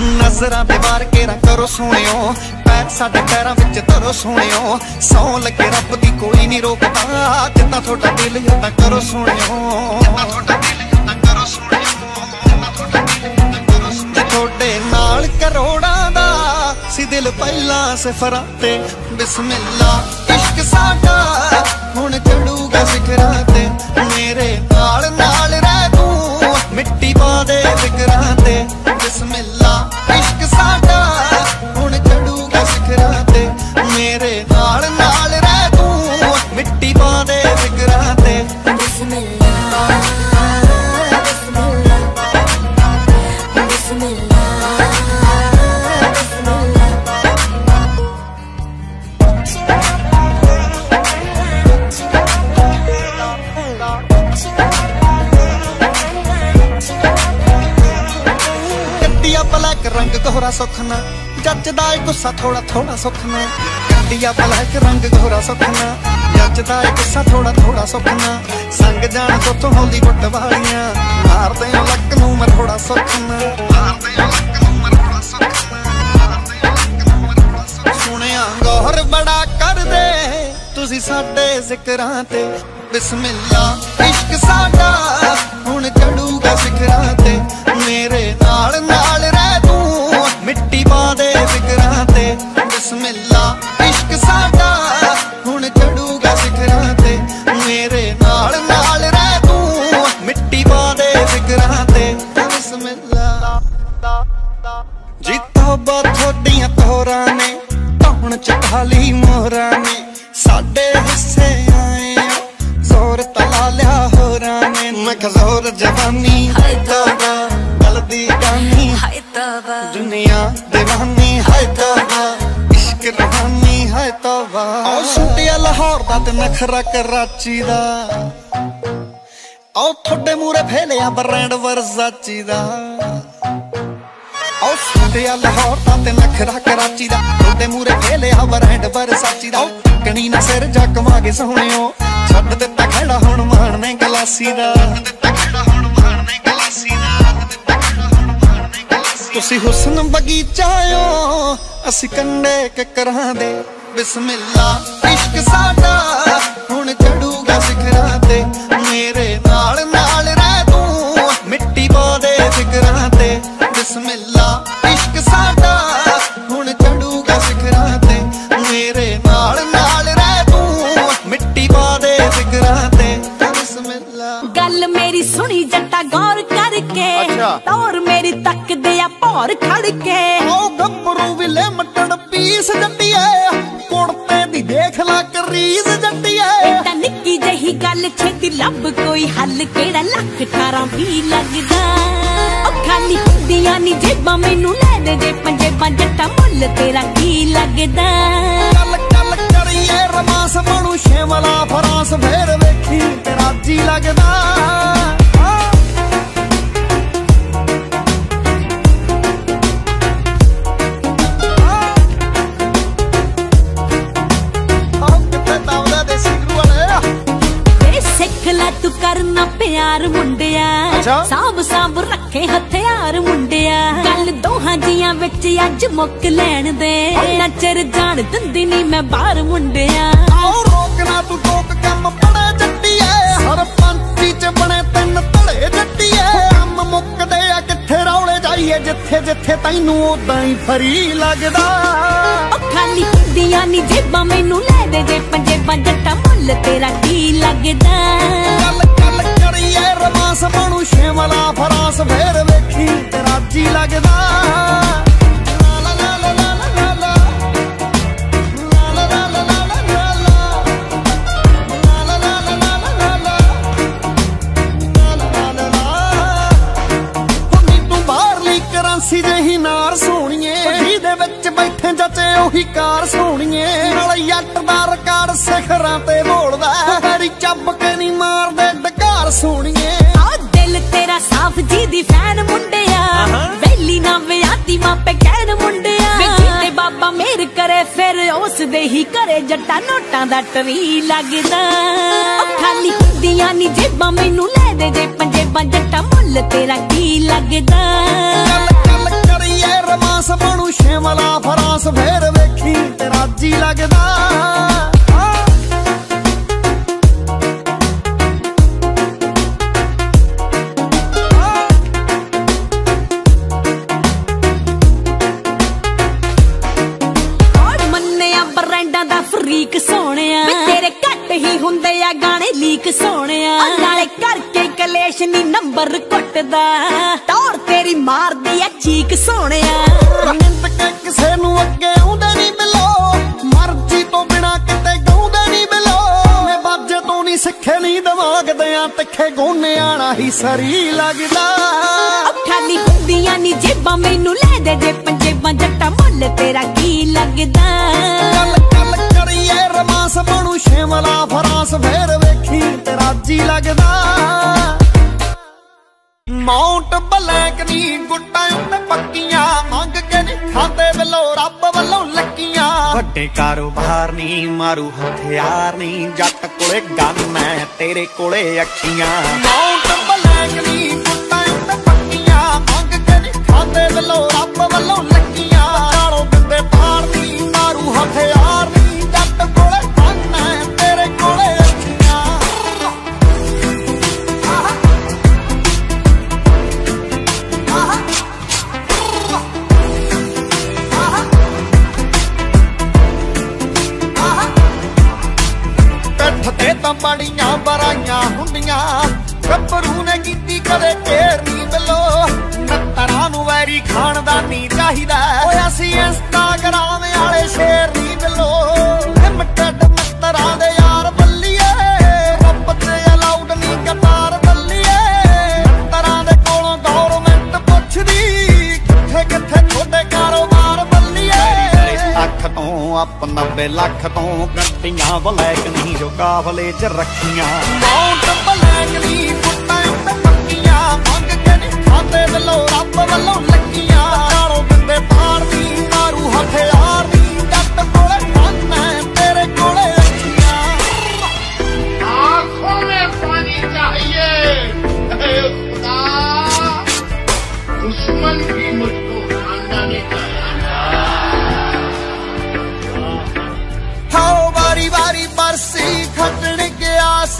ਨਜ਼ਰਾਂ ਤੇ ਵਾਰ ਕੇ ਰਾਂ ਕਰੋ ਸੋਹਣਿਓ ਪੈਰ ਸਾਡੇ ਪੈਰਾਂ ਵਿੱਚ ਧਰੋ ਸੋਹਣਿਓ ਸੌ ਲੱਗੇ ਰੱਬ ਦੀ ਕੋਈ ਨਹੀਂ ਰੋਕਦਾ। ਜਿੰਨਾ ਤੁਹਾਡਾ ਦਿਲ ਹੁੰਦਾ ਕਰੋ ਸੋਹਣਿਓ ਜਿੰਨਾ ਤੁਹਾਡਾ ਦਿਲ ਹੁੰਦਾ ਕਰੋ ਸੋਹਣਿਓ ਤੁਹਾਡੇ ਨਾਲ ਕਰੋੜਾਂ ਦਾ ਸੀ ਦਿਲ ਪਹਿਲਾਂ ਸਫਰਾਂ ਤੇ, ਬਿਸਮਿਲ੍ਲਾ, ਇਸ਼ਕ ਸਾਡਾ ਹੁਣ ਚੜੂਗਾ ਸਿਖਰਾਂ ਤੇ। ਮੇਰੇ ਨਾਲ ਨਾਲ ਰਹਿ ਤੂੰ, ਮਿੱਟੀ ਪਾ ਦੇ ਫਿਕਰਾਂ ਗੁੱਸਾ ਥੋੜਾ ਥੋੜਾ ਸੁਖਨਾ। ਗੱਡੀਆ ਬਲੈਕ ਰੰਗ ਗੋਰਾ ਸੁਖਨਾ। ਜੱਜਦਾ ਏ ਗੁੱਸਾ ਥੋੜਾ ਥੋੜਾ ਸੁਖਨਾ। ਸੰਗ ਜਾਣ ਤੋਂ ਹਾਲੀਵੁੱਡ ਵਾਲੀਆਂ। ਮਾਰਦੇ ਓ ਲੱਕ ਨੂੰ ਮੈਂ ਥੋੜਾ ਸੁਖਨਾ। ਮਾਰਦੇ ਓ ਲੱਕ ਨੂੰ ਮੈਂ ਥੋੜਾ ਸੁਖਨਾ। ਸੁਣਿਆ, ਗੌਰ ਬੜਾ ਕਰਦੇ। ਤੁਸੀਂ ਸਾਡੇ ਜ਼ਿਕਰਾਂ ਤੇ। ਬਿਸਮਿਲ੍ਲਾ, ਇਸ਼ਕ ਸਾਡਾ। ਹੁਣ ਚੜੂਗਾ ਸਿਖਰਾਂ ਤੇ। ਮੇਰੇ ਨਾਲ ਨਾਲ ਨਖਰਾ ਦਾ ਆਓ ਤੁਹਾਡੇ ਮੂਰੇ ਫੇਲਿਆ ਬ੍ਰਾਂਡ ਵਰਜ਼ਾਚੀ ਦਾ ਆਓ ਸੁਟਿਆ ਲਾਹੌਰ ਦਾ ਤੇ ਨਖਰਾ ਕਰਾਚੀ ਦਾ ਤੁਹਾਡੇ ਮੂਰੇ ਫੇਲਿਆ ਬ੍ਰਾਂਡ ਵਰਜ਼ਾਚੀ ਦਾ ਕਣੀ ਨਾ ਸਿਰ ਜਕਵਾਗੇ ਸੋਹਣਿਓ। ਛੱਡ ਦਿੱਤਾ ਖੜਾ ਹੁਣ ਮਾਣ ਨੇ ਗਲਾਸੀ ਦਾ ਤੁਸੀਂ ਹੁਸਨ ਬਗੀਚਾਇਓ ਅਸੀਂ ਕੰਡੇ ਕਿਕਰਾਂ ਦੇ। ਬਿਸਮਿਲ੍ਲਾ, ਇਸ਼ਕ ਸਾਡਾ। ਸਿਖਰਾਂ ਤੇ ਮੇਰੇ ਨਾਲ ਨਾਲ ਰਹਿ ਤੂੰ। ਮਿੱਟੀ ਪਾ ਦੇ ਫਿਕਰਾਂ ਤੇ। ਬਿਸਮਿਲ੍ਲਾ ਇਸ਼ਕ ਸਾਡਾ ਹੁਣ ਚੜੂਗਾ ਸਿਖਰਾਂ ਤੇ। ਮੇਰੇ ਨਾਲ ਨਾਲ ਰਹਿ ਤੂੰ। ਮਿੱਟੀ ਪਾ ਦੇ ਫਿਕਰਾਂ ਤੇ। ਬਿਸਮਿਲ੍ਲਾ। ਗੱਲ ਮੇਰੀ ਸੁਣੀ ਜੱਟਾ ਗੌਰ ਕਰਕੇ। ਤੌਰ ਮੇਰੀ ਤੱਕਦੇ ਆ ਭੌਰ ਖੜ ਕੇ ਉਹ ਗੱਭਰੂ ਵੀ ਲਿਮਟਡ ਪੀਸ ਜੱਟੀਏ। ਕੁੜਤੇ ਦੀ ਦੇਖ ਲਾ ਕਰੀਜ਼ ਨਿੱਕੀ ਜਹੀ ਛੇਤੀ ਲੱਭ ਕੋਈ ਹੱਲ ਕਿਹੜਾ ਲੱਖ 18 ਵੀ ਲੱਗਦਾ? ਉਹ ਖਾਲੀ ਹੁੰਦੀਆਂ ਨੀ ਜੇਬਾਂ ਮੈਨੂੰ ਲੈ ਦੇ ਜੇ ਪੰਜੇਬਾਂ ਜੱਟਾ ਮੁੱਲ ਤੇਰਾ ਕੀ ਲੱਗਦਾ? ਕੱਲ ਕੱਲ ਕਰੀਏ ਰਮਾਸ ਬਣੂ ਸ਼ਿਮਲਾ ਫਰਾਂਸ, ਫੇਰ ਵੇਖੀ ਤੇਰਾ ਜੀ ਲੱਗਦਾ। ਅੱਛਾ। ਸਾਂਭ ਸਾਂਭ ਰੱਖੇ ਹਥਿਆਰ ਮੁੰਡਿਆ। ਗੱਲ ਦੋਹਾਂ ਜੀਆਂ ਵਿੱਚ ਅੱਜ ਮੁੱਕ ਲੈਣ ਦੇ। ਨਚਰ ਜਾਣ ਦਿੰਦੀ ਨਹੀਂ ਮੈਂ ਬਾਹਰ ਮੁੰਡਿਆ। ਆਓ ਰੋਕਣਾ ਤੂੰ ਟੋਕ ਕੰਮ ਬੜੇ ਜੱਟੀਏ। ਸਰਪੰਚੀ ਚ ਬਣੇ ਤਿੰਨ ਧੜੇ ਜੱਟੀਏ। ਕੰਮ ਮੁੱਕਦੇ ਆ ਕਿੱਥੇ ਰੌਲੇ ਜਾਈਏ? ਜਿੱਥੇ ਜਿੱਥੇ ਤੈਨੂੰ ਉਦਾਂ ਹੀ ਫਰੀ ਲੱਗਦਾ। ਖਾਲੀ ਹੁੰਦੀਆਂ ਨੀ ਜੇਬਾਂ ਮੈਨੂੰ ਲੈ ਦੇ ਜੇ ਪੰਜੇਬਾਂ ਜੱਟਾ ਮੁੱਲ ਤੇਰਾ ਕੀ ਲੱਗਦਾ? ਬਸ ਬਣੂ ਸ਼ਿਮਲਾ ਫਰਾਸ ਫੇਰ ਵੇਖੀ ਰਾਜੀ ਲੱਗਦਾ। ਸੀ ਜਹੀ ਨਾਰ ਸੋਣੀਏ ਵਿੱਚ ਬੈਠੇ ਜੱਜੇ ਉਹੀ ਕਾਰ ਸੋਣੀਏ ਨਾਲ ਯੱਟ ਦਾ ਰਿਕਾਰਡ ਸਿਖਰਾਂ ਤੇ ਬੋਲਦਾ। ਹਰੀ ਚੱਬ ਕੇ ਨਹੀਂ ਮਾਰਦੇ। ਸੋਹਣੀਏ। ਕਰੇ ਜੱਟਾ ਨੋਟਾਂ ਦਾ ਟਰੀ ਲੱਗਦਾ। ਖਾਲੀ ਹੁੰਦੀਆਂ ਨਹੀਂ ਜੇਬਾਂ ਮੈਨੂੰ ਲੈ ਦੇ ਦੇ ਪੰਜੇਬਾਂ ਜੱਟਾ ਮੁੱਲ ਤੇਰਾ ਕੀ ਲੱਗਦਾ? ਕਰੀਏ ਰਮਾਸ ਬਣੂ ਸ਼ਿਮਲਾ ਫਰਾਸ ਫੇਰ ਵੇਖੀ ਤੇਰਾ ਜੀ ਲੱਗਦਾ। ਗੱਲ ਗੱਲ ਕਰੀਏ ਸੋਹਣਿਆ। ਨਾਲੇ ਕਰਕੇ ਕਲੇਸ਼ ਨਹੀਂ ਨੰਬਰ ਘੁੱਟਦਾ ਤੌਰ ਤੇਰੀ ਮਾਰਦੀ ਐ ਚੀਕ ਸੋਹਣਿਆ। ਨਿੰਦ ਕੇ ਕਿਸੇ ਨੂੰ ਅੱਗੇ ਆਉਂਦੇ ਨਹੀਂ ਮਿਲੋ। ਮਰਜ਼ੀ ਤੋਂ ਬਿਨਾ ਕਿਤੇ ਗਾਉਂਦੇ ਨਹੀਂ ਮਿਲੋ। ਮੈਂ ਬਾਜੇ ਤੋਂ ਨਹੀਂ ਸਿੱਖੇ ਨਹੀਂ ਦਿਮਾਗ ਦਿਆਂ। ਤਿੱਖੇ ਗੋਨਿਆਂ ਨਾਲ ਹੀ ਸਰੀ ਲੱਗਦਾ। ਖਾਲੀ ਹੁੰਦੀਆਂ ਨਹੀਂ ਜੇਬਾਂ ਮੈਨੂੰ ਲੈ ਦੇ ਜੇ ਪੰਜੇਬਾਂ। ਜੱਟਾ ਮੁੱਲ ਤੇਰਾ ਕੀ ਲੱਗਦਾ? ਗੱਲ ਬਣੂ ਸ਼ਿਮਲਾ ਫਰਾਂਸ, ਫੇਰ ਵੇਖੀ ਤੇਰਾ ਲੱਗਦਾ। ਮਾਉਂਟ ਬਲੈਕ ਨਹੀਂ ਗੁੱਟਾਂ ਉੱਤੇ ਪੱਕੀਆਂ, ਮੰਗ ਕੇ ਨਹੀਂ ਖਾਂਦੇ ਵੱਲੋਂ, ਰੱਬ ਵੱਲੋਂ ਲੱਕੀਆਂ। ਵੱਡੇ ਕਾਰੋਬਾਰ ਨਹੀਂ ਮਾਰੂ ਹਥਿਆਰ ਨਹੀਂ ਜੱਟ ਕੋਲੇ ਗਨ ਐ ਤੇਰੇ ਕੋਲੇ ਅੱਖੀਆਂ। ਮਾਉਂਟ ਬਲੈਕ ਨਹੀਂ ਗੁੱਟਾਂ ਉੱਤੇ ਪੱਕੀਆਂ, ਮੰਗ ਕੇ ਨਹੀਂ ਖਾਂਦੇ ਵੱਲੋਂ, ਰੱਬ ਵੱਲੋਂ ਆਪ 90 ਲੱਖ ਤੋਂ ਗੱਡੀਆਂ ਬਲੈਕ ਨਹੀਂ ਜੋ ਕਾਫਲੇ 'ਚ ਰੱਖੀਆਂ। ਮਾਉਂਟ ਬਲੈਕ ਨਹੀਂ ਕੁੱਟਾਂ ਉੱਤੇ ਪੱਕੀਆਂ, ਮੰਗ ਕੇ ਨਹੀਂ ਖਾਂਦੇ ਵੱਲੋਂ, ਰੱਬ ਵੱਲੋਂ ਲੱਗੀਆਂ। ਕਾਲੋ ਬਿੰਦੇ ਪਾਰ ਨਹੀਂ ਮਾਰੂ ਹਥਿਆਰ ਨਹੀਂ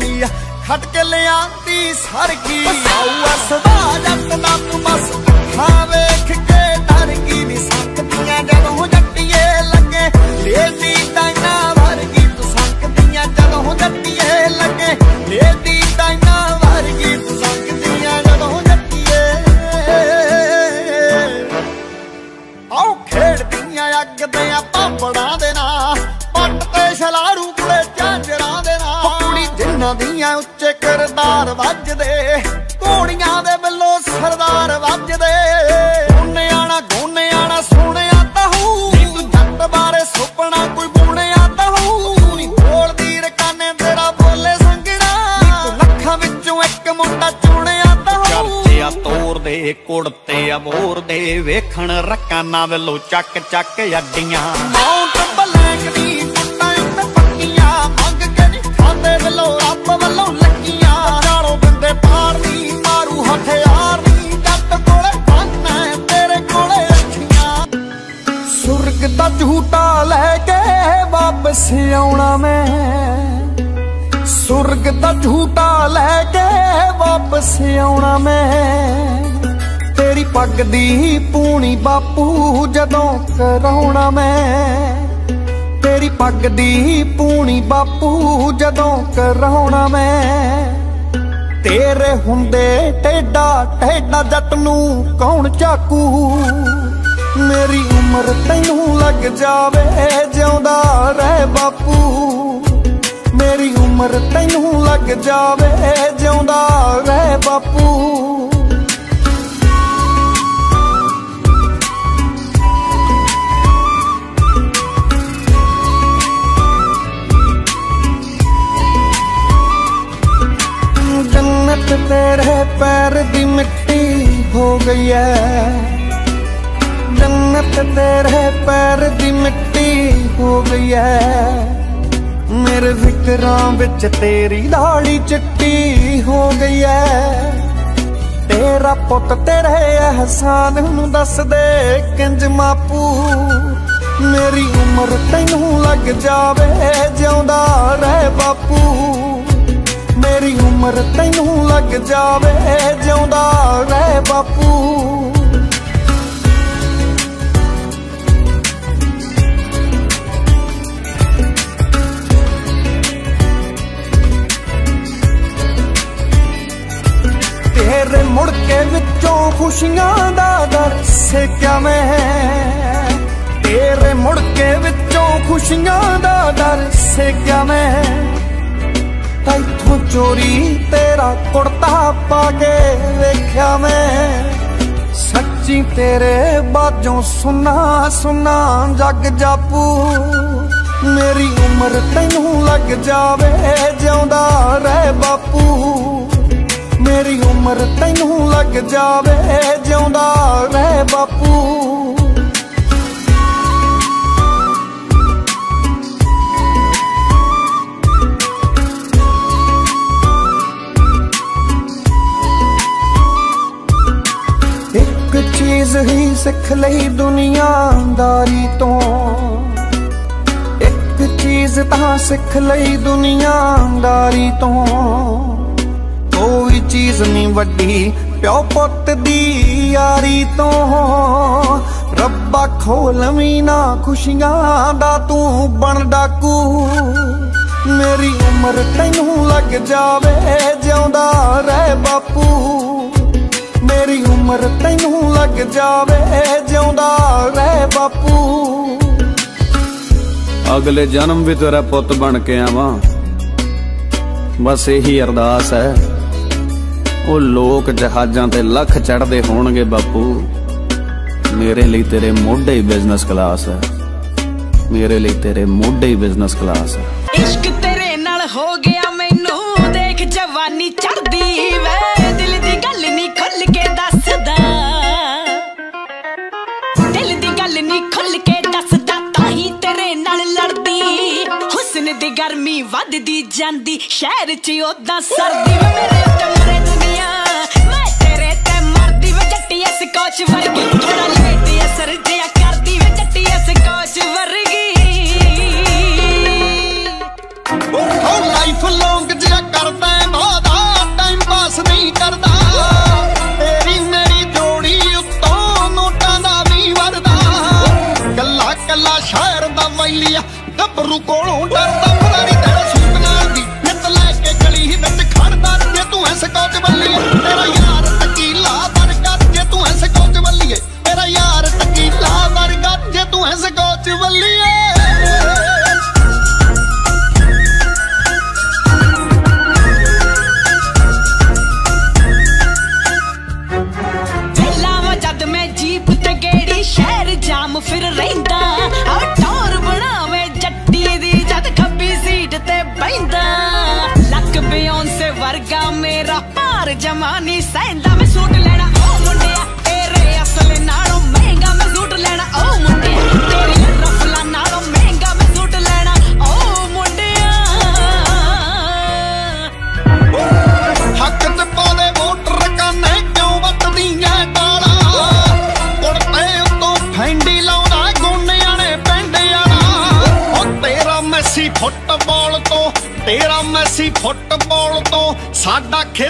ਸੀ, ਖੱਟ ਕੇ ਲਿਆਂਦੀ ਸਰ ਗਈ ਆਉ ਅਸਦਾ ਜੱਟ ਦਾ ਤੂੰ ਬਸ ਅੱਖਾਂ ਵੇਖ ਕੇ ਡਰ ਗਈ ਨੀ ਸਕਦੀਆਂ ਜਦੋਂ ਜੱਟੀਏ ਲੱਗੇ। ਲੇਦੀ ਡਾਈਨਾ ਵਰਗੀ, ਤੂੰ ਸਕਦੀਆਂ ਜਦੋਂ ਜੱਟੀਏ ਲੱਗੇ। ਲੇਦੀ ਡਾਈਨਾ ਵਰਗੀ, ਤੂੰ ਸਕਦੀਆਂ ਜਦੋਂ ਜੱਟੀਏ। ਆਓ ਖੇਡਦੀਆਂ ਅੱਗ ਦੇ ਆਪਾਂ ਬਣਾ ਦੇ ਨਾਲ ਉੱਚੇ ਕਰਤਾਰ ਵੱਜਦੇ ਕੋੜੀਆਂ ਦੇ ਵੱਲੋਂ ਸਰਦਾਰ ਵੱਜਦੇ। ਗੋਨਿਆਣਾ ਗੋਨਿਆਣਾ ਸੋਹਣਿਆ ਤਹੂ ਤੂੰ ਜੱਟ ਬਾਰੇ ਸੁਪਨਾ ਕੋਈ ਬੁਣਿਆ ਤਹੂ ਨੀ ਬੋਲਦੀ ਰਕਾਨੇ ਤੇਰਾ ਬੋਲੇ ਸੰਗਣਾ ਤੂੰ ਲੱਖਾਂ ਵਿੱਚੋਂ ਇੱਕ ਮੁੰਡਾ ਚੁਣਿਆ ਤਹੂ ਤੋਰ ਦੇ ਕੁੜਤੇ ਆ ਮੋਰ ਦੇ ਵੇਖਣ ਰਕਾਨਾ ਵੱਲੋਂ ਚੱਕ ਚੱਕ ਅੱਡੀਆਂ। ਮਾਉਂਟ ਵਾਪਸ ਆਉਣਾ ਮੈਂ। ਸੁਰਗ ਦਾ ਝੂਟਾ ਲੈ ਕੇ ਵਾਪਸ ਆਉਣਾ ਮੈਂ। ਤੇਰੀ ਪੱਗ ਦੀ ਪੂਣੀ ਬਾਪੂ ਜਦੋਂ ਕਰਾਉਣਾ ਮੈਂ। ਤੇਰੀ ਪੱਗ ਦੀ ਪੂਣੀ ਬਾਪੂ ਜਦੋਂ ਕਰਾਉਣਾ ਮੈਂ। ਤੇਰੇ ਹੁੰਦੇ ਟੇਡਾ ਟੇਡਾ ਜੱਟ ਨੂੰ ਕੌਣ ਚਾਕੂ? ਮੇਰੀ ਉਮਰ ਤੈਨੂੰ ਲੱਗ ਜਾਵੇ, ਜਿਉਂਦਾ ਰਹਿ ਬਾਪੂ। ਮੇਰੀ ਉਮਰ ਤੈਨੂੰ ਲੱਗ ਜਾਵੇ, ਜਿਉਂਦਾ ਰਹਿ ਬਾਪੂ। ਜੰਨਤ ਤੇਰੇ ਪੈਰ ਦੀ ਮਿੱਟੀ ਹੋ ਗਈ ਐ। ਜੰਨਤ ਤੇਰੇ ਪੈਰ ਦੀ ਮਿੱਟੀ ਹੋ ਗਈ ਹੈ ਮੇਰੇ ਫਿਕਰਾਂ ਵਿੱਚ ਤੇਰੀ ਦਾੜੀ ਚਿੱਟੀ ਹੋ ਗਈ ਐ। ਤੇਰਾ ਪੁੱਤ ਤੇਰੇ ਅਹਿਸਾਨ ਨੂੰ ਦੱਸ ਦੇ ਕਿੰਜ ਮਾਪੂ। ਮੇਰੀ ਉਮਰ ਤੈਨੂੰ ਲੱਗ ਜਾਵੇ, ਜਿਉਂਦਾ ਰਹਿ ਬਾਪੂ। ਮੇਰੀ ਉਮਰ ਤੈਨੂੰ ਲੱਗ ਜਾਵੇ, ਜਿਉਂਦਾ ਰਹਿ ਬਾਪੂ। ਵਿੱਚੋਂ ਖੁਸ਼ੀਆਂ ਦਾ ਦਰ ਸੇਕਿਆ ਮੈਂ। ਤੇਰੇ ਮੁੜ ਕੇ ਵਿੱਚੋਂ ਖੁਸ਼ੀਆਂ ਦਾ ਦਰ ਸੇਕਿਆ ਮੈਂ। ਤੈਥੋਂ ਚੋਰੀ ਤੇਰਾ ਕੁੜਤਾ ਪਾ ਕੇ ਵੇਖਿਆ ਮੈਂ। ਸੱਚੀ ਤੇਰੇ ਬਾਜੋਂ ਸੁਨਾ ਸੁਨਾ ਜੱਗ ਜਾਪੂ। ਮੇਰੀ ਉਮਰ ਤੈਨੂੰ ਲੱਗ ਜਾਵੇ, ਜਿਉਂਦਾ ਰਹਿ ਬਾਪੂ। ਮੇਰੀ ਉਮਰ ਤੈਨੂੰ ਲੱਗ ਜਾਵੇ, ਜਿਉਂਦਾ ਰਹਿ ਬਾਪੂ। ਇੱਕ ਚੀਜ਼ ਹੀ ਸਿੱਖ ਲਈ ਦੁਨੀਆਦਾਰੀ ਤੋਂ। ਇੱਕ ਚੀਜ਼ ਤਾਂ ਸਿੱਖ ਲਈ ਦੁਨੀਆਦਾਰੀ ਤੋਂ। ਚੀਜ਼ ਨਹੀਂ ਵੱਡੀ। ਪਿਓ ਪੁੱਤ ਦੀ ਯਾਰੀ ਤੋਂ ਰੱਬਾ ਖੋਲਵੀਂ ਨਾ ਖੁਸ਼ੀਆਂ ਦਾ ਤੂੰ ਬਣ ਡਾਕੂ। ਮੇਰੀ ਉਮਰ ਤੈਨੂੰ ਲੱਗ ਜਾਵੇ, ਜਿਉਂਦਾ ਰਹਿ ਬਾਪੂ। ਮੇਰੀ ਉਮਰ ਤੈਨੂੰ ਲੱਗ ਜਾਵੇ, ਜਿਉਂਦਾ ਰਹਿ ਬਾਪੂ। ਅਗਲੇ ਜਨਮ ਵੀ ਤੇਰਾ ਪੁੱਤ ਬਣ ਕੇ ਆਵਾਂ। ਬਸ ਇਹੀ ਅਰਦਾਸ ਹੈ। ਉਹ ਲੋਕ ਜਹਾਜ਼ਾਂ ਤੇ ਲੱਖ ਚੜਦੇ ਹੋਣਗੇ ਬਾਪੂ। ਮੇਰੇ ਲਈ ਤੇਰੇ ਮੋਢੇ ਹੀ ਬਿਜ਼ਨਸ ਕਲਾਸ ਹੈ। ਮੇਰੇ ਲਈ ਤੇਰੇ ਮੋਢੇ ਹੀ ਬਿਜ਼ਨਸ ਕਲਾਸ ਹੈ। ਇਸ਼ਕ ਤੇਰੇ ਨਾਲ ਹੋ ਗਿਆ। ਗਰਮੀ ਵੱਧਦੀ ਜਾਂਦੀ, ਸ਼ਹਿਰ 'ਚ ਉਦਾਂ ਸਰਦੀ ਵੇ ਮੇਰੇ ਤੇ ਮਰੇ ਦੁਨੀਆ। ਮੈਂ ਤੇਰੇ ਤੇ ਮਰਦੀ ਵੇ ਜੱਟੀ ਐ ਸਕੋਚ ਵਰਗੀ। ਥੋੜਾ ਲੇਟ ਅਸਰ ਜਿਆ ਕਰਦੀ ਵੇ ਜੱਟੀ ਐ ਸਕੋਚ ਵਰਗੀ। ਉਹ ਲਾਈਫ ਲੌਂਗ ਜਿਹਾ ਕਰਦਾ ਹੈ ਟਾਈਮ ਪਾਸ ਨਹੀਂ ਕਰਦਾ। ਤੇਰੀ ਮੇਰੀ ਜੋੜੀ ਉੱਤੋਂ ਨੋਟਾਂ ਦਾ ਵੀ ਵਰਦਾ। ਕੱਲਾ ਕੱਲਾ ਸ਼ਹਿਰ ਦਾ ਵੈਲੀਆ ਗੱਭਰੂ ਕੋਲੋਂ ਡਰਦਾ। ਸਾਡਾ ਖੇਤਾਂ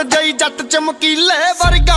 ਜਈ ਜੱਟ ਚਮਕੀਲੇ ਵਰਗਾ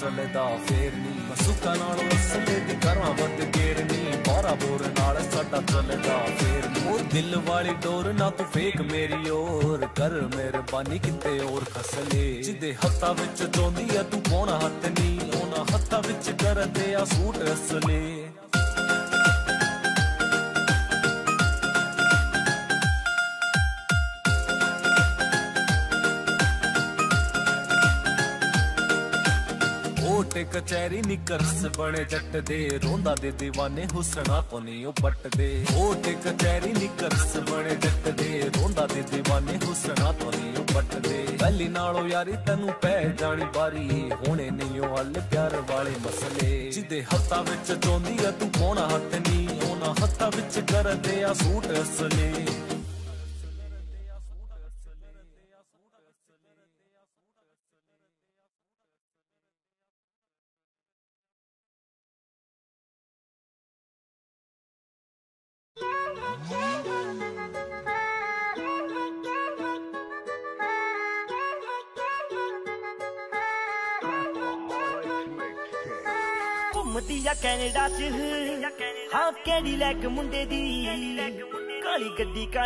ਚੱਲਦਾ ਫੇਰ ਨਹੀਂ ਮਸੂਕਾ ਨਾਲ ਅਸਲੇ ਦੀ ਘਰਾਂ ਵੱਧ ਕੇਰਨੀ ਬਾਰਾ ਬੋਰ ਨਾਲ ਸਾਡਾ ਚੱਲਦਾ ਫੇਰ ਨਹੀਂ ਉਹ ਦਿਲ ਵਾਲੀ ਡੋਰ, ਨਾ ਤੂੰ ਫੇਕ ਮੇਰੀ ਓਰ। ਕਰ ਮਿਹਰਬਾਨੀ ਕਿਤੇ ਹੋਰ ਖਸਲੇ ਜਿਹਦੇ ਹੱਥਾਂ ਵਿੱਚ ਚੋਂਦੀ ਆ, ਤੂੰ ਪਾਉਣਾ ਹੱਥ ਨਹੀਂ ਉਹਨਾਂ ਹੱਥਾਂ ਵਿੱਚ ਕਰਦੇ ਆ ਸੂਟ ਅਸਲੇ। ਕਚਹਿਰੀ ਨਿਕਰਸ ਬਣੇ ਜੱਟ ਦੇ। ਰੋਂਦਾ ਦੇ دیਵਾਨੇ ਹੁਸਨਾ ਤੋਂ ਨਹੀਂ ਉਹ ਪੱਟਦੇ ਓਟੇ ਕਚਹਿਰੀ ਨਿਕਰਸ ਬਣੇ ਜੱਟ ਦੇ। ਰੋਂਦਾ ਦੇ دیਵਾਨੇ ਹੁਸਨਾ ਤੋਂ ਨਹੀਂ ਉਹ ਪੱਟਦੇ ਪਹਿਲੀ ਨਾਲੋਂ ਯਾਰੀ ਤੈਨੂੰ ਪੈ ਜਾਣੀ ਬਾਰੀ। ਹੋਣੇ ਨਹੀਂ ਉਹ ਹੱਲ ਪਿਆਰ ਵਾਲੇ ਮਸਲੇ। ਜਿਹਦੇ ਹੱਥਾਂ ਵਿੱਚ ਚੋਂਦੀ ਆ ਤੂੰ ਕੋਣਾ ਹੱਥ ਨਹੀਂ ਉਹਨਾਂ ਹੱਥਾਂ ਵਿੱਚ ਕਰਦੇ ਆ ਸੂਟ ਅਸਲੇ।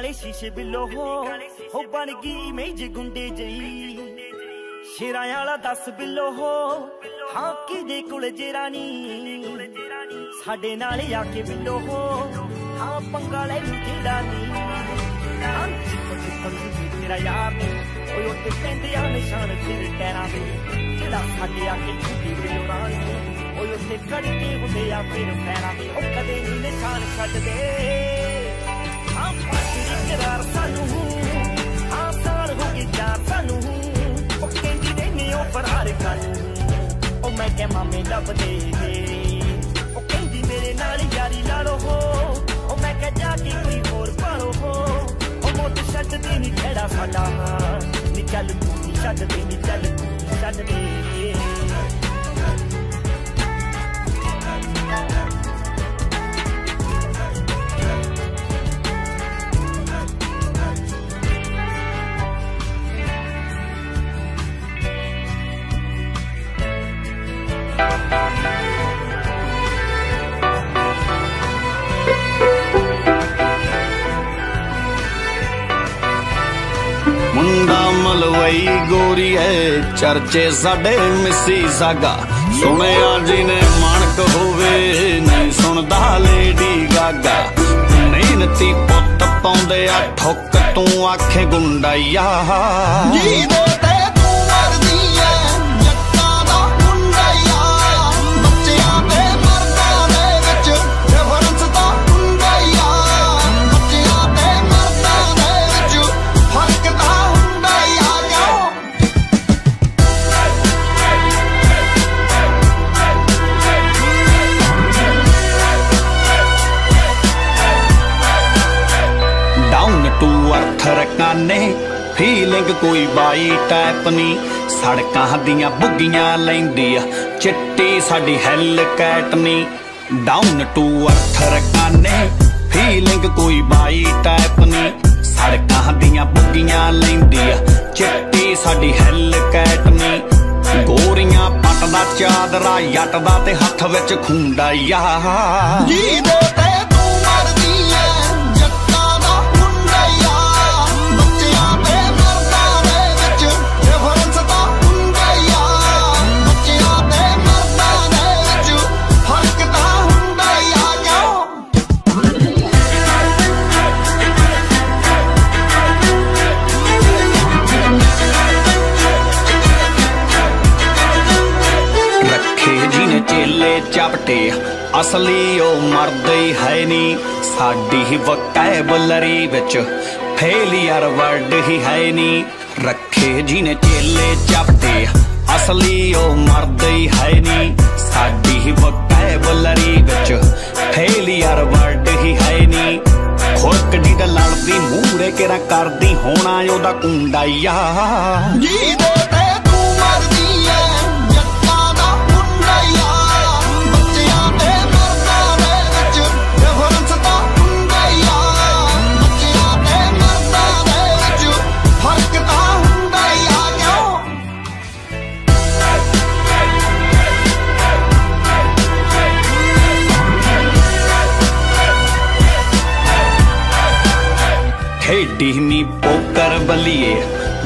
ਕਾਲੇ ਸ਼ੀਸ਼ੇ ਬਿੱਲੋ ਹੋ ਬਣ ਗਈ ਇਮੇਜ ਗੁੰਡੇ ਜਈ। ਸ਼ੇਰਾਂ ਵਾਲਾ 10 ਬਿੱਲੋ ਹੋ, ਹਾਂ ਕਿਹਦੇ ਕੋਲ ਜੇਰਾਨੀ ਸਾਡੇ ਨਾਲ ਆ ਕੇ ਬਿੱਲੋ ਹੋ, ਹਾਂ ਪੰਗਾ ਲੈ ਲੂ ਜਿਹੜਾ ਨੀ ਹਾਂ ਯਾਰ ਨੀ, ਓਏ ਉੱਤੇ ਪੈਂਦੇ ਆ ਨਿਸ਼ਾਨ ਤੇਰੇ ਟੈਰਾਂ ਦੇ ਜਿਹੜਾ ਸਾਡੇ ਆ ਕੇ ਛੁੱਟੀ ਬਿੱਲੋ ਰਾਣੀ ਓਏ ਉੱਤੇ ਕੜ ਕੇ ਹੁੰਦੇ ਆ ਫਿਰ ਪੈਰਾਂ ਦੇ ਉਹ ਕਦੇ ਨਹੀਂ ਨਿਸ਼ਾਨ ਛੱਡਦੇ। ਪਾਟੀ ਸਾਨੂੰ ਹਾਂ ਹੋ ਗਏ ਚਾਰ ਸਾਨੂੰ। ਉਹ ਕਹਿੰਦੀ ਨੇ ਉਹ ਫਰਾਰ ਕਾਨੂੰ ਉਹ ਮੈਂ ਕਿਹਾ, ਮਾਮੇ ਲੱਭਦੇ ਨੇ ਉਹ ਕਹਿੰਦੀ, ਮੇਰੇ ਨਾਲ ਯਾਰੀ ਲਾ ਲੋ ਹੋ ਉਹ ਮੈਂ ਕਿਹਾ, ਜਾ ਕੇ ਕੋਈ ਹੋਰ ਪਾਲੋ ਹੋ। ਉਹ ਮੋਟ ਛੱਡਦੇ ਨਹੀਂ ਖੜਾ ਸਾਡਾ। ਨੀ ਚੱਲ ਤੂੰ ਨੀ ਛੱਡਦੇ ਨੀ ਚੱਲ ਤੂੰ ਛੱਡ ਦੇ। ਮੁੰਡਾ ਮਲਵਈ ਗੋਰੀ ਐ ਚਰਚੇ ਸਾਡੇ ਮਿਸੀ ਸਾਗਾ। ਸੁਣਿਆ ਜਿਹਨੇ ਮਾਣਕ ਹੋਵੇ, ਨਹੀਂ ਸੁਣਦਾ ਲੇਡੀ ਗਾਗਾ। ਮਿਹਨਤੀ ਪੁੱਤ ਪਾਉਂਦੇ ਆ, ਠੁੱਕ ਤੂੰ ਆਖੇ ਗੁੰਡਾਈਆ। ਜਿਹਦੇ ਅਰਥ ਫੀਲਿੰਗ ਕੋਈ ਬਾਈ ਟਾਈਪ ਨਹੀਂ। ਸੜਕਾਂ ਦੀਆਂ ਬੁੱਗੀਆਂ ਲੈਂਦੀ ਆ, ਚਿੱਟੀ ਸਾਡੀ ਹੈਲ ਕੈਟ ਨਹੀਂ। ਡਾਊਨ ਟੂ ਅਰਥ ਰਕਾਨੇ ਫੀਲਿੰਗ ਕੋਈ ਬਾਈ ਟਾਈਪ ਨਹੀਂ। ਸੜਕਾਂ ਦੀਆਂ ਬੁੱਗੀਆਂ ਲੈਂਦੀ ਆ, ਚਿੱਟੀ ਸਾਡੀ ਹੈਲ ਕੈਟ ਨਹੀਂ। ਗੋਰੀਆਂ ਪੱਟਦਾ, ਚਾਦਰਾ ਜਟਦਾ ਤੇ ਹੱਥ ਵਿੱਚ ਖੁੰਡਾ ਯਾ ਜਿਹਦੇ ਤੇ ਚੇਲੇ ਅਸਲੀ ਉਹ ਮਰਦ ਹੀ ਹੈ ਨਹੀਂ ਸਾਡੀ ਹੀ ਵਕੈਬਲਰੀ ਵਿੱਚ ਫੇਲੀਅਰ ਵਰਡ ਹੀ ਹੈ ਨਹੀਂ ਰੱਖੇ ਜਿਹਨੇ ਚੇਲੇ ਚਪਟੇ ਅਸਲੀ ਉਹ ਮਰਦ ਹੀ ਹੈ ਨਹੀਂ ਸਾਡੀ ਹੀ ਵਕੈਬਲਰੀ ਵਿੱਚ ਫੇਲੀਅਰ ਵਰਡ ਹੀ ਹੈ ਨਹੀਂ ਖੁਰਕ ਦੀ ਤਾਂ ਲੜਦੀ, ਮੂਹਰੇ ਕਿਰਾ ਕਰਦੀ, ਹੋਣਾ ਉਹਦਾ ਕੁੰਡਾ ਜਿਹਦੇ ਤੇ ਖੇਡੀ ਨੀ ਪੋਕਰ ਬਲੀਏ।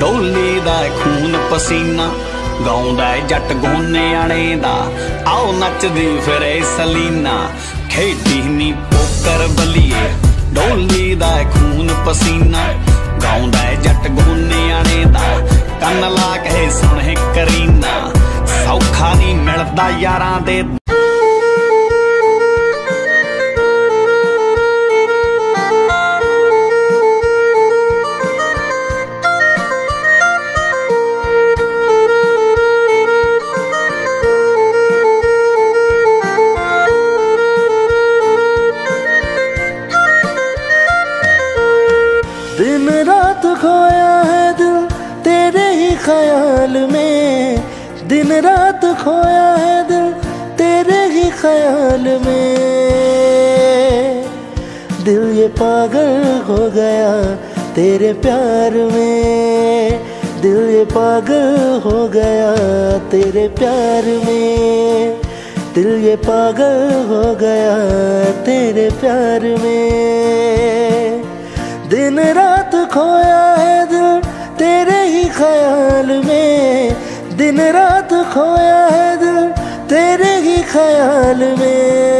ਡੋਲੀ ਦਾ ਖੂਨ ਪਸੀਨਾ, ਗਾਉਂਦਾ ਏ ਜੱਟ ਗੋਨੇ ਆਣੇ ਦਾ। ਆਓ ਨੱਚਦੀ ਫਿਰੇ ਸਲੀਨਾ, ਖੇਡੀ ਨੀ ਪੋਕਰ ਬਲੀਏ। ਡੋਲੀ ਦਾ ਖੂਨ ਪਸੀਨਾ, ਗਾਉਂਦਾ ਜੱਟ ਗੋਨੇ ਆਣੇ ਦਾ। ਕੰਨ ਲਾ ਕੇ ਸੁਣੇ ਕਰੀਨਾ, ਸੌਖਾ ਨਹੀਂ ਮਿਲਦਾ ਯਾਰਾਂ ਦੇ ख्याल में। दिल ये पागल हो गया तेरे प्यार में। दिल ये पागल हो गया तेरे प्यार में। दिल ये पागल हो गया तेरे प्यार में। दिन रात खोया है दिल तेरे ही ख्याल में। दिन रात खोया ख्याल में।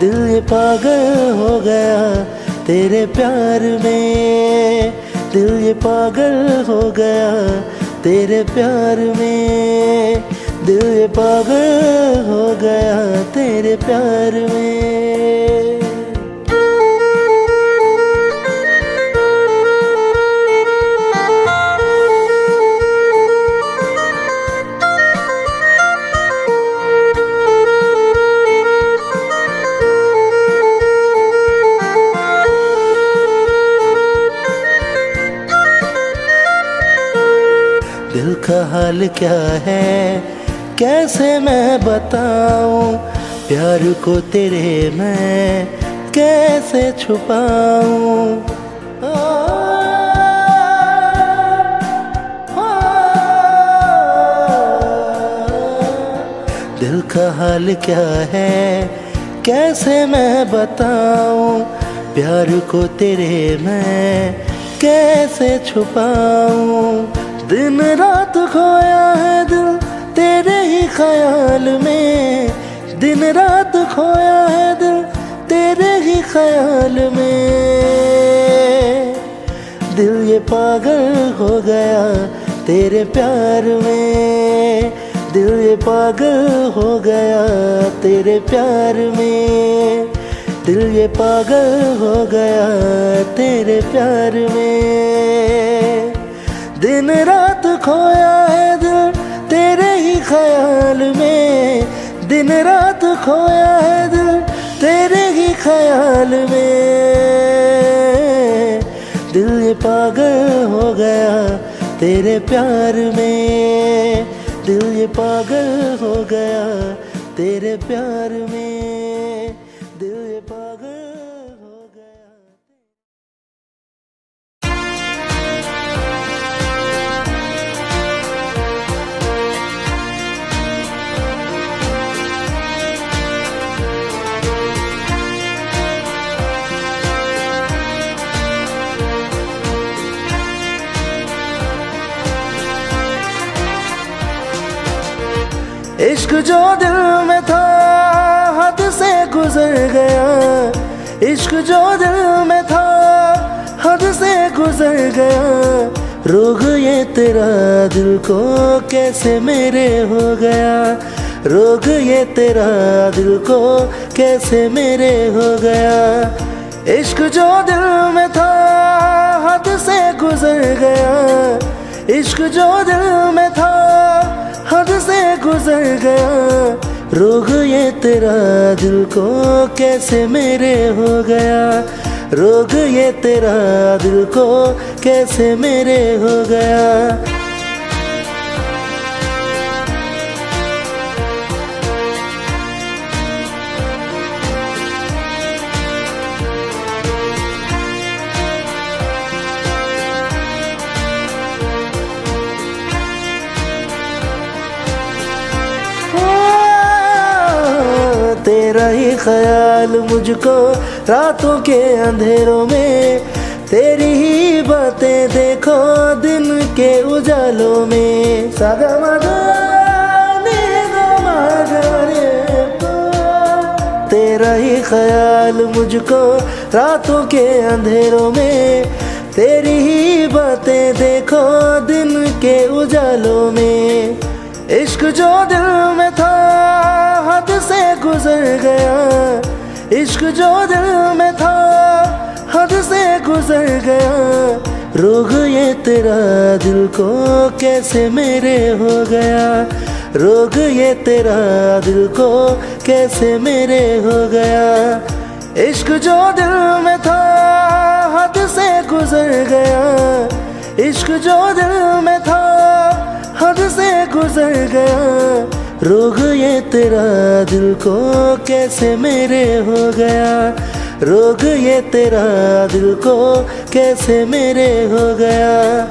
दिल पागल हो गया तेरे प्यार में। दिल ये पागल हो गया तेरे प्यार में। दिल ये पागल हो गया तेरे प्यार में। हाल क्या है? कैसे मैं बताऊँ? प्यार को तेरे मैं कैसे छुपाऊं? दिल का हाल क्या है? कैसे मैं बताऊँ? प्यार को तेरे मैं कैसे छुपाऊं? दिन रात खोया है दिल तेरे ही ख्याल में। दिन रात खोया है दिल तेरे ही ख्याल में। दिल ये पागल हो गया तेरे प्यार में। दिल ये पागल हो गया तेरे प्यार में। दिल ये पागल हो गया तेरे प्यार में। दिन रात खोया खोया है दिल तेरे ही ख्याल में। दिल पागल हो गया तेरे प्यार में। दिल ये पागल हो गया तेरे प्यार में। जो दिल में था, हद से गुजर गया। इश्क जो दिल में था, हद से गुजर गया। रोग ये तेरा दिल को कैसे मेरे हो गया? रोग ये तेरा दिल को कैसे मेरे हो गया? इश्क जो दिल में था, हद से गुजर गया। इश्क जो दिल में था हद से गुजर गया रोग ये तेरा दिल को कैसे मेरे हो गया रोग ये तेरा दिल को कैसे मेरे हो गया ख्याल मुझको रातों के अंधेरों में। तेरी ही बातें देखो दिन के उजालों में। गा मागा रे तेरा ही ख्याल मुझको रातों के अंधेरों में। तेरी ही बातें देखो दिन के उजालों में। इश्क जो दिल में था, हद से गुजर गया। इश्क जो दिल में था, हद से गुजर गया। रोग ये तेरा दिल को कैसे मेरे हो गया? रोग ये तेरा दिल को कैसे मेरे हो गया? इश्क जो दिल में था, हद से गुजर गया। इश्क जो दिल में था हद से गुजर गया। रोग ये तेरा दिल को कैसे मेरे हो गया? रोग ये तेरा दिल को कैसे मेरे हो गया?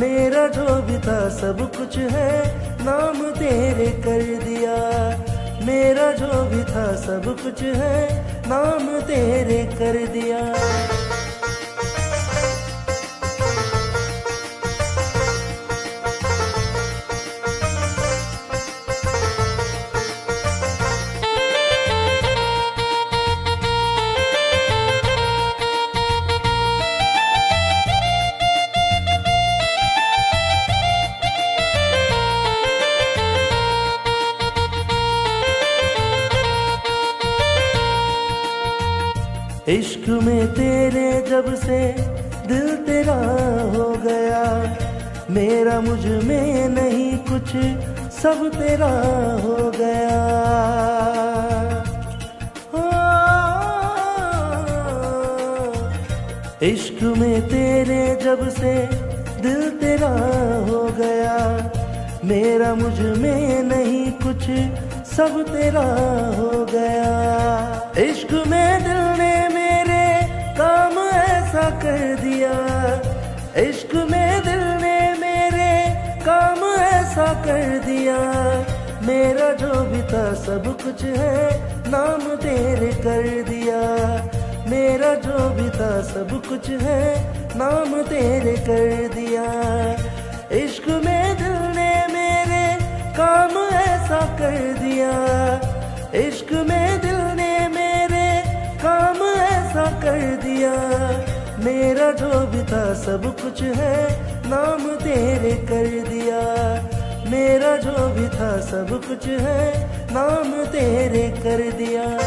मेरा जो भी था, सब कुछ है। नाम तेरे कर दिया। मेरा जो भी था, सब कुछ है। नाम तेरे कर दिया। इश्क में तेरे जब से दिल तेरा हो गया, मेरा मुझमें नहीं कुछ, सब तेरा हो गया। इश्क में तेरे जब से दिल तेरा हो गया, मेरा मुझमें नहीं कुछ, सब तेरा हो गया। इश्क में दिल कर दिया। इश्क में दिल ने मेरे काम ऐसा कर दिया। मेरा जो भी था, सब कुछ है, नाम तेरे कर दिया। मेरा जो भी था, सब कुछ है, नाम तेरे कर दिया। इश्क में दिल ने मेरे काम ऐसा कर दिया। इश्क में दिल ने मेरे काम ऐसा कर दिया। मेरा जो भी था, सब कुछ है। नाम तेरे कर दिया। मेरा जो भी था, सब कुछ है। नाम तेरे कर दिया।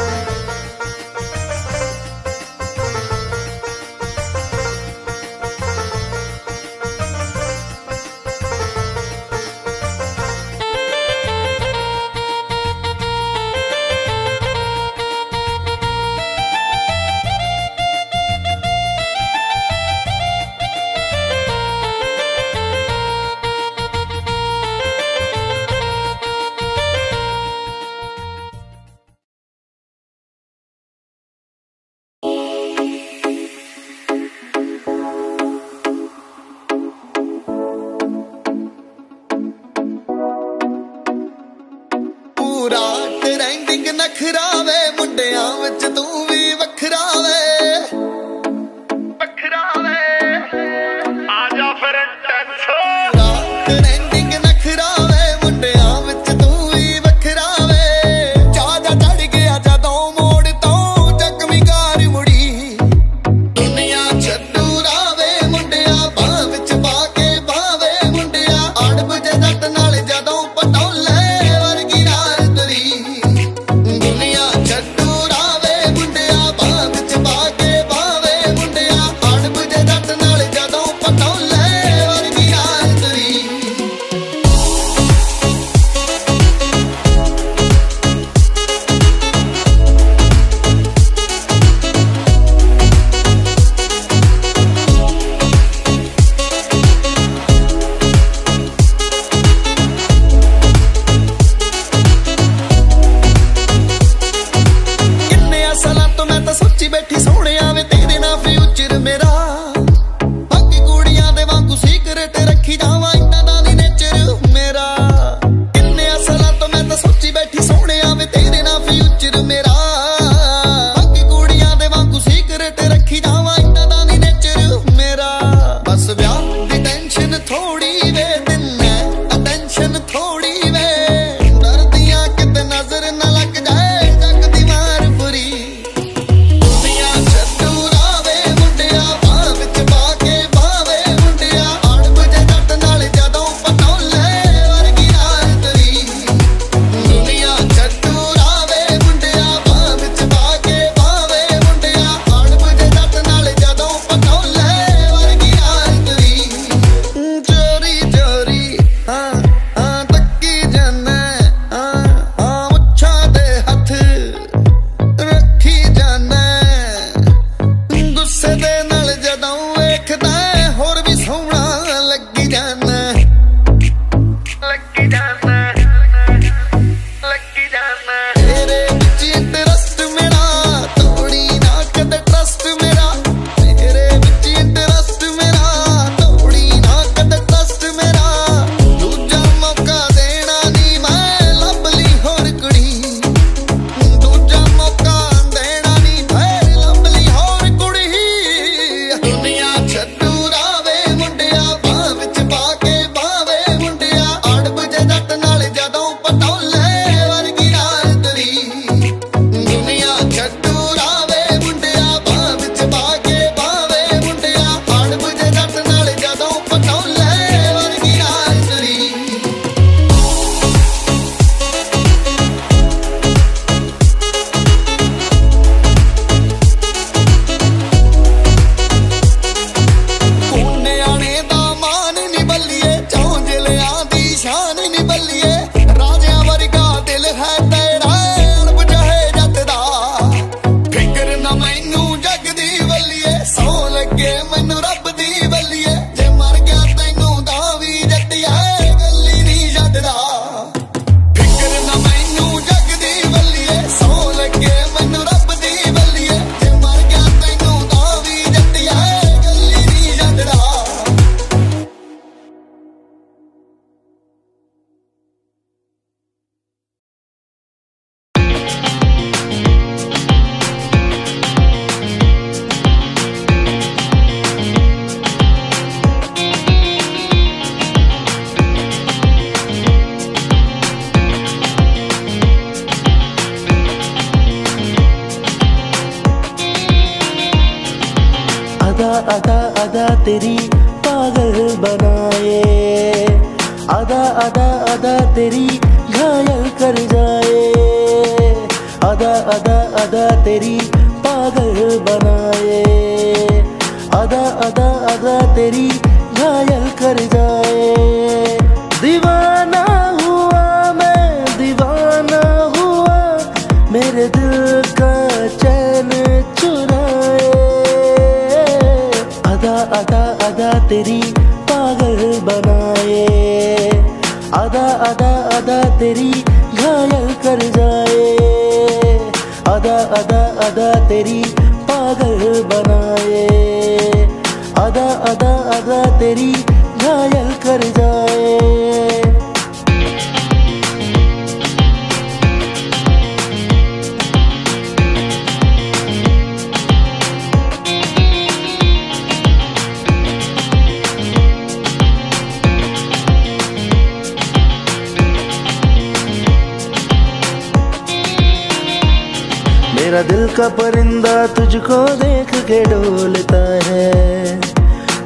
का परिंदा तुझको देख के डोलता है।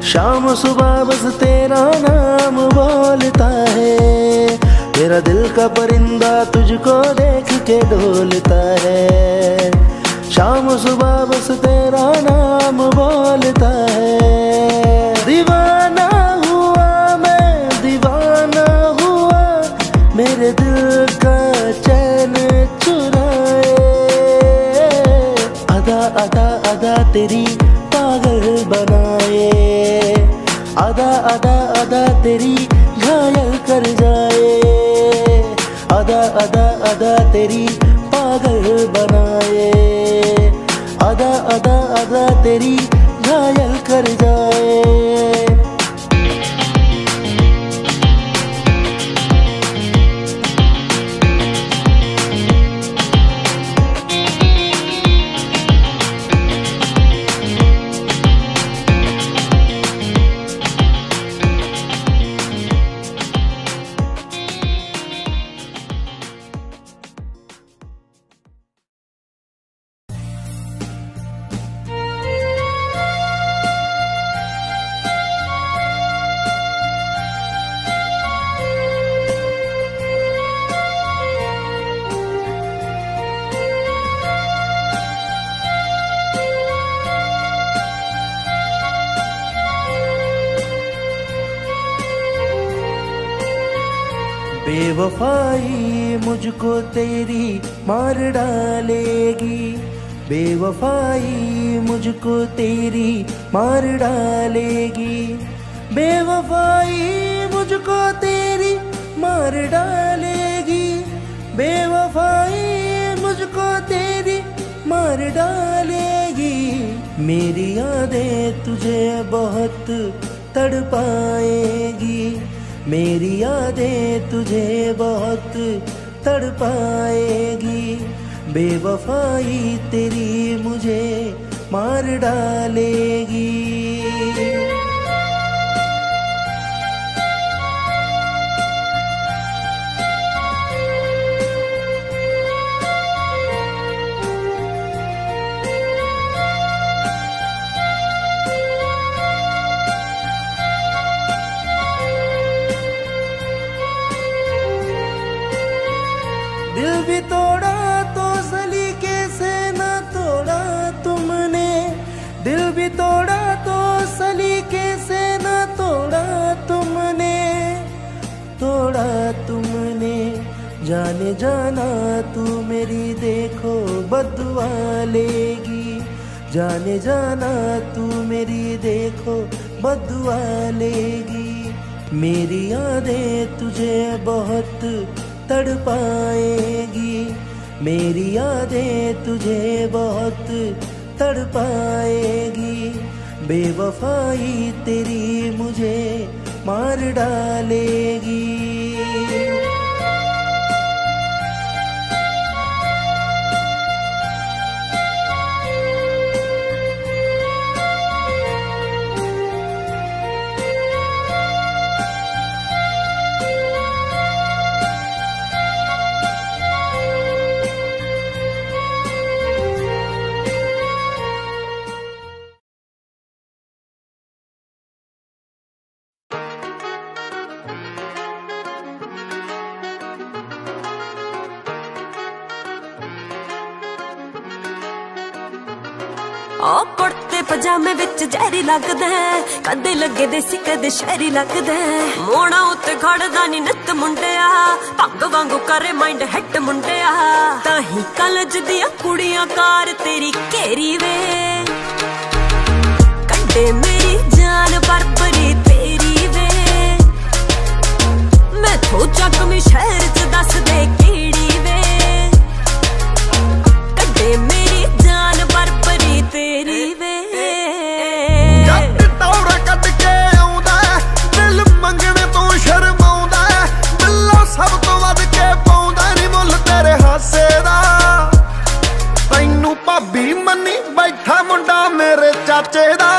शाम सुबह बस तेरा नाम बोलता है। तेरा दिल का परिंदा तुझको देख के डोलता है। शाम सुबह बस तेरा नाम बोलता है तेरी पागल बनाए अदा अदा अदा तेरी घायल कर जाए अदा अदा अदा तेरी पागल बनाए अदा अदा अदा तेरी बेवफाई मुझको तेरी मार डालेगी। बेवफाई मुझको तेरी मार डालेगी। बेवफाई मुझको तेरी मार डालेगी। बेवफाई मुझको तेरी मार डालेगी। मेरी यादें तुझे बहुत तड़पाएगी। मेरी यादें तुझे बहुत तड़पाएगी बेवफाई तेरी मुझे मार डालेगी दिल भी तोड़ा तो सलीके से ना तोड़ा तुमने? दिल भी तोड़ा तो सलीके से ना तोड़ा तुमने? तोड़ा तुमने, जाने जाना तू मेरी देखो बदुआ लेगी। जाने जाना तू मेरी देखो बदुआ लेगी। मेरी यादें तुझे बहुत तड़पाएगी मेरी यादें तुझे बहुत तड़पाएगी बेवफाई तेरी मुझे मार डालेगी ਲੱਗਦਾ ਕਦੇ ਲੱਗੇ ਦੇਸੀ ਕਦੇ ਸ਼ਹਿਰੀ ਲੱਗਦਾ ਮੋਣਾ ਉੱਤੇ ਖੜਦਾ ਨਹੀਂ ਨਿੱਤ ਮੁੰਡਿਆ। ਭੰਗ ਵਾਂਗੂ ਕਰੇ ਮਾਈਂਡ ਹਿੱਟ ਮੁੰਡਿਆ। ਤਾਂ ਹੀ ਕਲਜ ਦੀਆਂ ਕੁੜੀਆਂ ਕਾਰ ਤੇਰੀ ਘੇਰੀ ਵੇ। ਕੱਢੇ ਮੇਰੀ ਜਾਨ ਬਰਬਰੀ ਤੇਰੀ ਵੇ। ਮੈਂ ਥੋ ਚੱਕਮੀ ਸ਼ਹਿਰ ਚ ਦੱਸ ਦੇ ਕਿਹੜੀ ਵੇ। ਕੱਢੇ ਮੇਰੀ ਮੁੰਡਾ ਮੇਰੇ ਚਾਚੇ ਦਾ।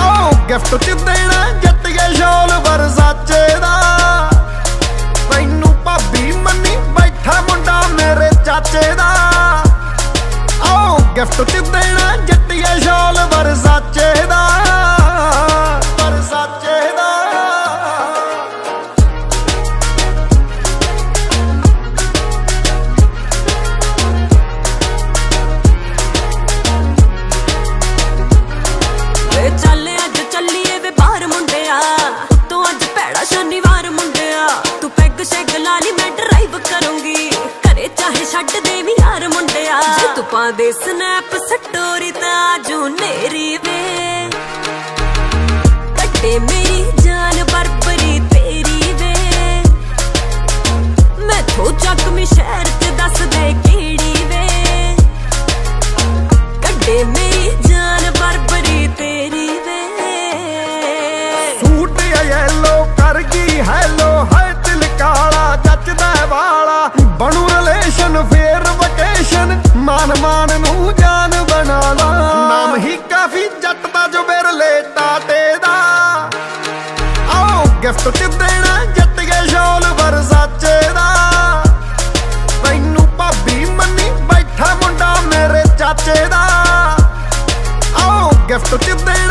ਆਓ ਗਿਫਟ ਚ ਦੇਣਾ ਜੱਟੀਏ ਸ਼ਾਲ ਵਰਸਾਚੇ ਦਾ। ਮੈਨੂੰ ਭਾਬੀ ਮੰਨੀ ਬੈਠਾ ਮੁੰਡਾ ਮੇਰੇ ਚਾਚੇ ਦਾ। ਆਓ ਗਿਫਟ ਚ ਮੈਂ ਥੋ ਸ਼ਹਿਰ ਤੇ ਦੱਸ ਦੇ ਕਿਹੜੀ ਵੇ। ਕੱਢੇ ਮੇਰੀ ਜਾਨ ਬਰਬਰੀ ਤੇਰੀ ਵੇ। ਸੂਟ ਯੈਲੋ ਕਰ ਗਈ ਹੈਲੋ ਹੈ ਦਿਲ ਕਾਲਾ ਜੱਜਦਾ ਵਾਲਾ। ਬਣੂ ਰਿਲੇਸ਼ਨ ਫੇਰ ਵਕੇਸ਼ਨ ਮਾਨ ਮਾਨ ਨੂੰ ਜਾਨ ਬਣਾ ਲਾ। ਨਾਮ ਹੀ ਕਾਫੀ ਜੱਟ ਦਾ ਜੋ ਬਿਰਲੇ ਟਾਟੇ ਦਾ। ਆਓ ਗਿਫਟ ਤੇ ਦੇਣਾ ਆਓ ਗਿਫਟ ਚ ਦੇਣਾ